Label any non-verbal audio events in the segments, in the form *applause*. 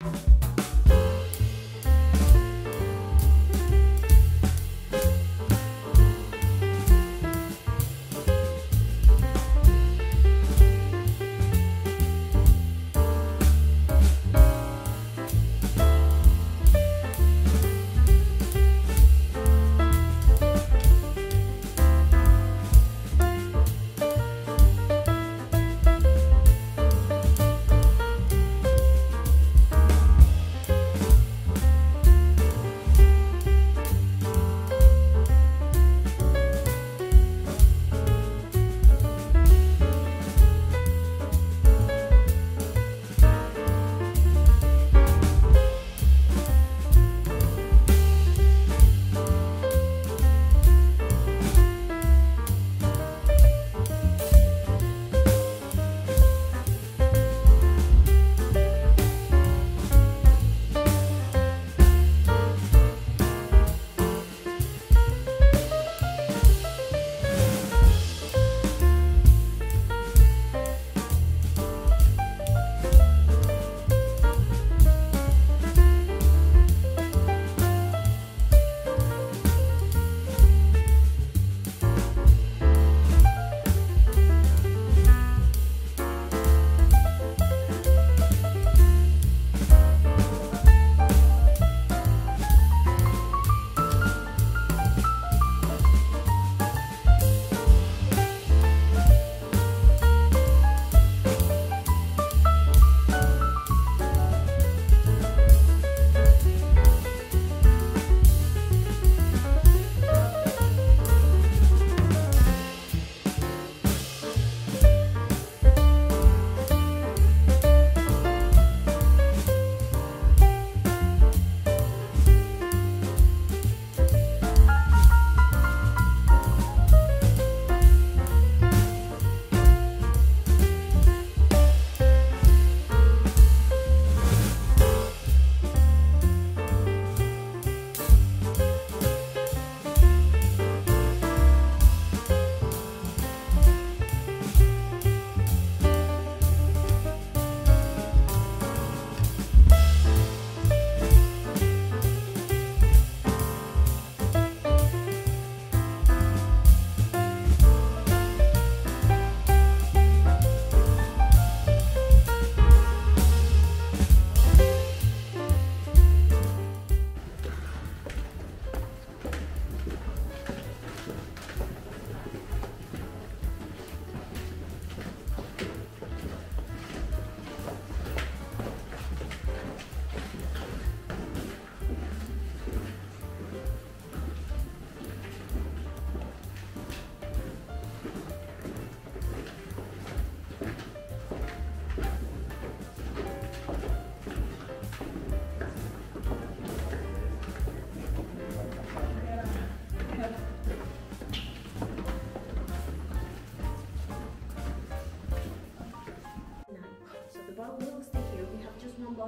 So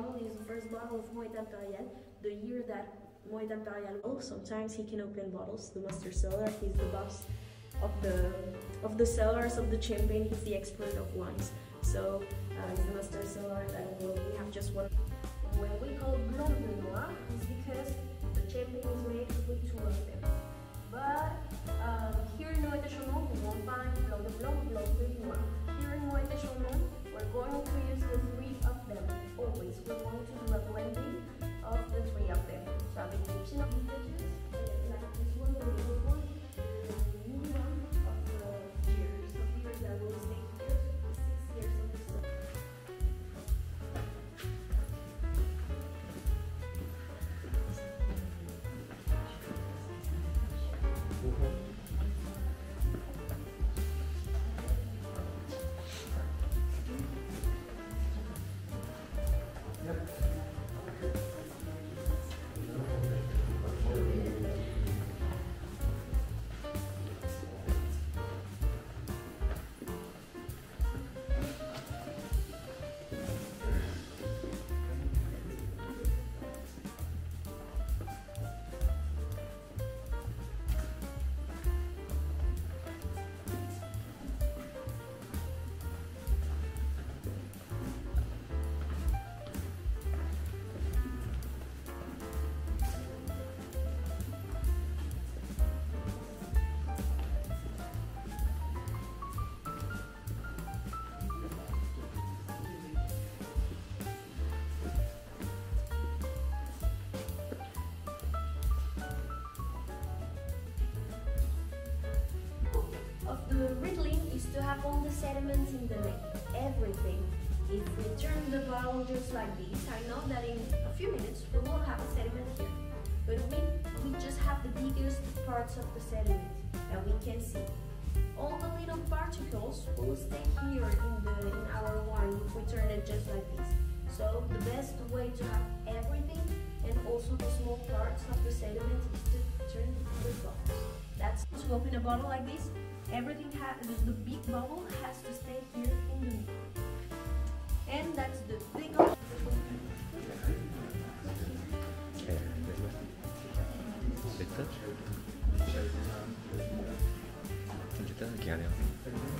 It is the first bottle of Moet Imperial, the year that Moet Imperial. Oh, sometimes he can open bottles. The master cellar. He's the boss of the of the cellars of the champagne. He's the expert of wines. So uh, he's the master cellar, and we we have just one. When we call Blanc de Noir, it's because the champagne is made with two of them. We're going to do a blending of the three of them. So avec les pinot vintages, like to have all the sediments in the neck, everything. If we turn the bottle just like this, I know that in a few minutes we will have a sediment here. But we, we just have the biggest parts of the sediment that we can see. All the little particles will stay here in the in our wine if we turn it just like this. So the best way to have everything and also the small parts of the sediment is to turn the bottles. That's to open a bottle like this everything has the big bubble has to stay here in the middle. And that's the big old Bitte? Kannst du da?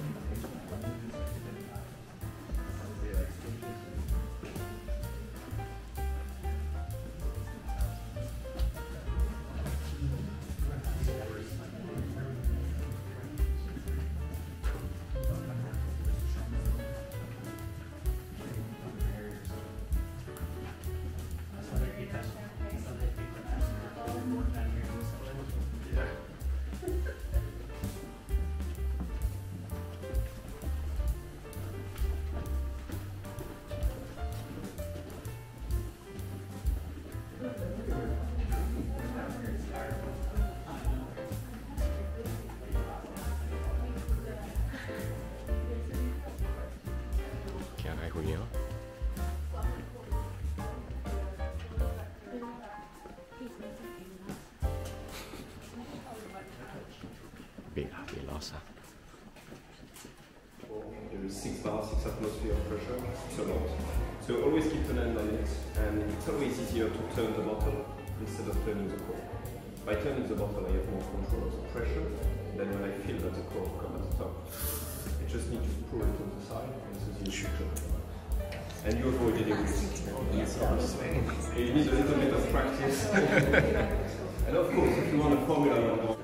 하네요 기하가 해보게요 Bella, Velosa. There is six bar, six atmosphere of pressure. It's a lot. So always keep an hand on it, and it's always easier to turn the bottle instead of turning the cork. By turning the bottle, I have more control of the pressure than when I feel that the cork come at the top. I just need to pull it on the side, and this is your pressure. and you avoid any risk. You need a little bit of practice. *laughs* and of course, if you want a formula